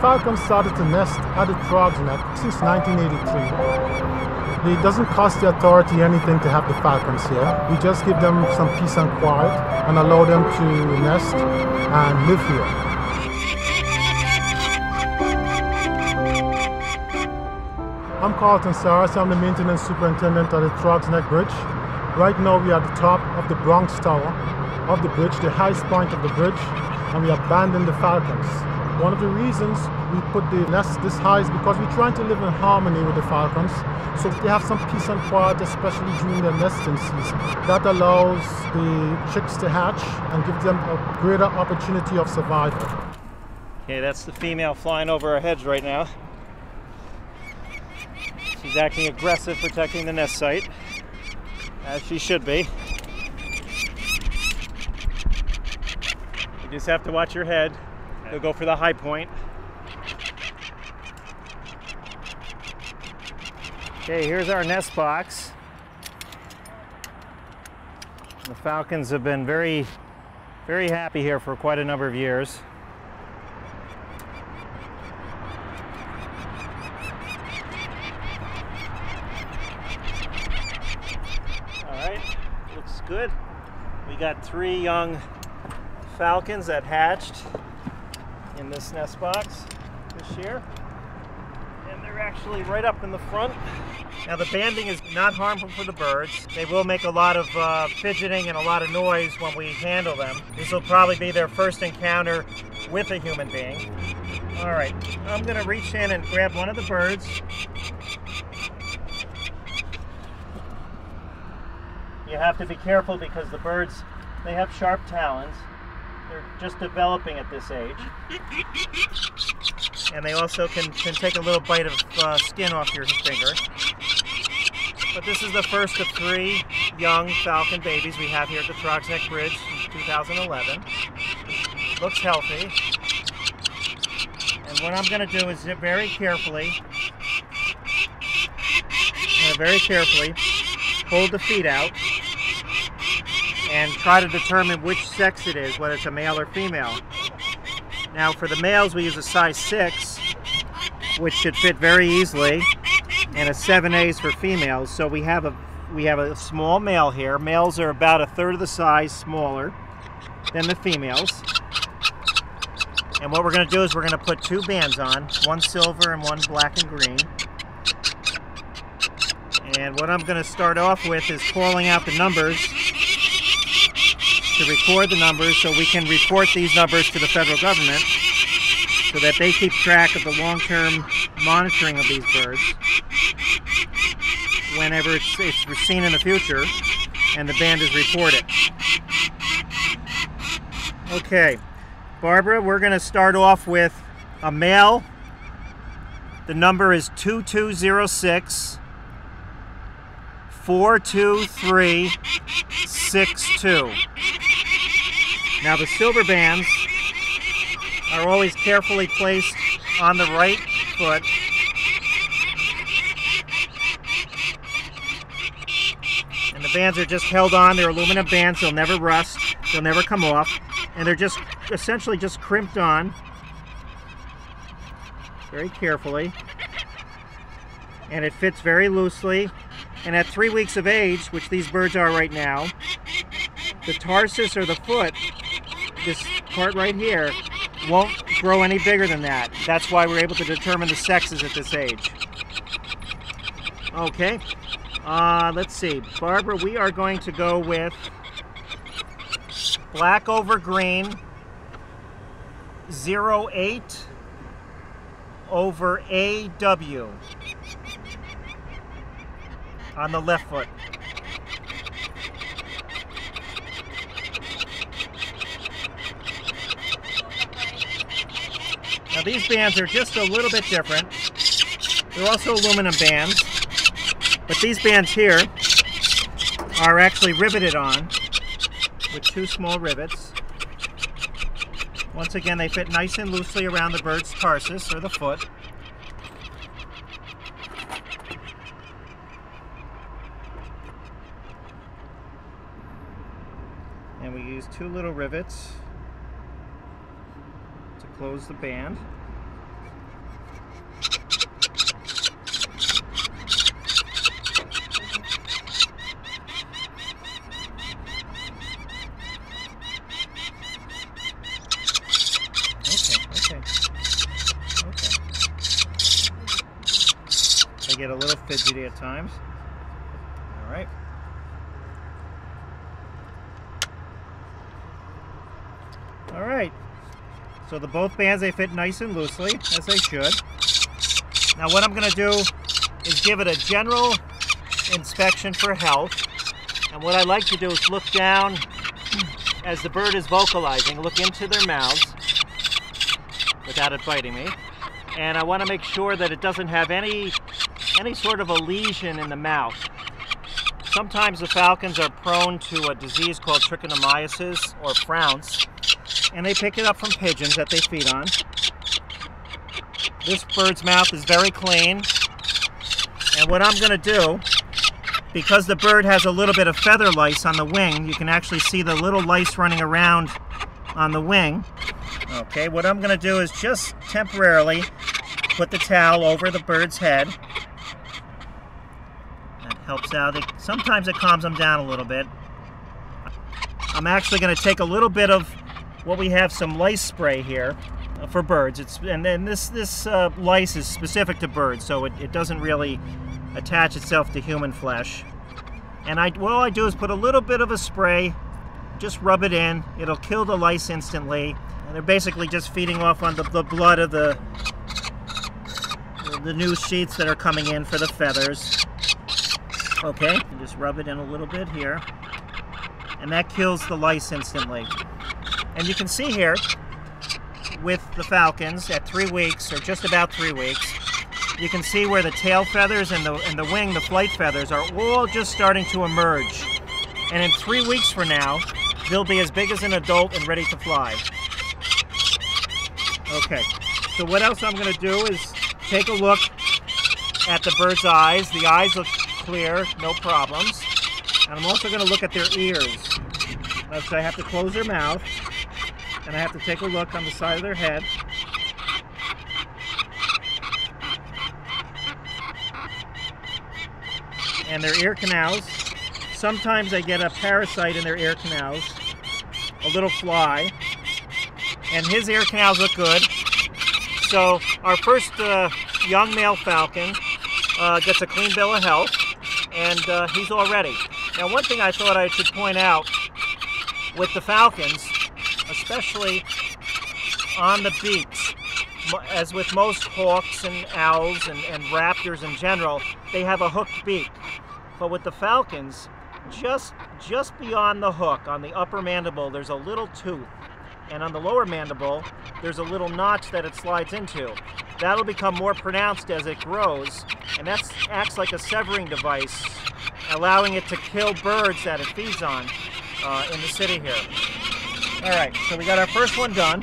falcons started to nest at the Throgs Neck since 1983. It doesn't cost the authority anything to have the falcons here. We just give them some peace and quiet and allow them to nest and live here. I'm Carlton Saras. I'm the maintenance superintendent at the Throgs Neck Bridge. Right now we are at the top of the Bronx Tower of the bridge, the highest point of the bridge, and we abandoned the falcons. One of the reasons we put the nest this high is because we're trying to live in harmony with the falcons, so they have some peace and quiet, especially during their nesting season. That allows the chicks to hatch and gives them a greater opportunity of survival. Okay, that's the female flying over our heads right now. She's acting aggressive, protecting the nest site, as she should be. You just have to watch your head. You'll go for the high point. Okay, here's our nest box. The falcons have been very, very happy here for quite a number of years. All right, looks good. We got three young falcons that hatched in this nest box this year. And they're actually right up in the front. Now the banding is not harmful for the birds. They will make a lot of uh, fidgeting and a lot of noise when we handle them. This will probably be their first encounter with a human being. All right, I'm gonna reach in and grab one of the birds. You have to be careful because the birds, they have sharp talons. They're just developing at this age. And they also can, can take a little bite of uh, skin off your finger. But this is the first of three young falcon babies we have here at the Neck Bridge in 2011. Looks healthy. And what I'm going to do is very carefully, very carefully, hold the feet out and try to determine which sex it is, whether it's a male or female. Now for the males we use a size 6, which should fit very easily, and a 7A's for females. So we have a we have a small male here. Males are about a third of the size smaller than the females. And what we're going to do is we're going to put two bands on, one silver and one black and green. And what I'm going to start off with is calling out the numbers to record the numbers so we can report these numbers to the federal government so that they keep track of the long-term monitoring of these birds whenever it's, it's seen in the future and the band is reported. Okay, Barbara, we're going to start off with a male. The number is 2206 42362. Now the silver bands are always carefully placed on the right foot. And the bands are just held on. They're aluminum bands. They'll never rust. They'll never come off. And they're just essentially just crimped on very carefully. And it fits very loosely. And at three weeks of age, which these birds are right now, the tarsus or the foot this part right here won't grow any bigger than that. That's why we're able to determine the sexes at this age. Okay, uh, let's see. Barbara, we are going to go with black over green 08 over AW on the left foot. Now these bands are just a little bit different. They're also aluminum bands, but these bands here are actually riveted on with two small rivets. Once again, they fit nice and loosely around the bird's tarsus or the foot. And we use two little rivets to close the band. Okay, okay, okay. I get a little fidgety at times. All right. All right. So the both bands, they fit nice and loosely, as they should. Now what I'm going to do is give it a general inspection for health. And what I like to do is look down as the bird is vocalizing, look into their mouths without it biting me. And I want to make sure that it doesn't have any any sort of a lesion in the mouth. Sometimes the falcons are prone to a disease called trichomoniasis or frounce, and they pick it up from pigeons that they feed on. This bird's mouth is very clean, and what I'm going to do, because the bird has a little bit of feather lice on the wing, you can actually see the little lice running around on the wing. Okay, what I'm going to do is just temporarily put the towel over the bird's head That helps out. Sometimes it calms them down a little bit. I'm actually going to take a little bit of what we have some lice spray here uh, for birds. It's and then this this uh, lice is specific to birds, so it, it doesn't really attach itself to human flesh. And I what I do is put a little bit of a spray, just rub it in. It'll kill the lice instantly. And they're basically just feeding off on the, the blood of the the new sheets that are coming in for the feathers. Okay, just rub it in a little bit here. And that kills the lice instantly. And you can see here, with the falcons at three weeks, or just about three weeks, you can see where the tail feathers and the, and the wing, the flight feathers, are all just starting to emerge. And in three weeks from now, they'll be as big as an adult and ready to fly. Okay, so what else I'm going to do is take a look at the bird's eyes. The eyes look clear, no problems. And I'm also going to look at their ears. So I have to close their mouth, and I have to take a look on the side of their head. And their ear canals. Sometimes I get a parasite in their ear canals, a little fly. And his ear canals look good. So our first uh, young male falcon uh, gets a clean bill of health and uh, he's all ready. Now, one thing I thought I should point out with the Falcons, especially on the beaks, as with most hawks and owls and, and raptors in general, they have a hooked beak. But with the Falcons, just just beyond the hook, on the upper mandible, there's a little tooth. And on the lower mandible, there's a little notch that it slides into. That'll become more pronounced as it grows, and that acts like a severing device, allowing it to kill birds that it feeds on uh, in the city here. All right, so we got our first one done.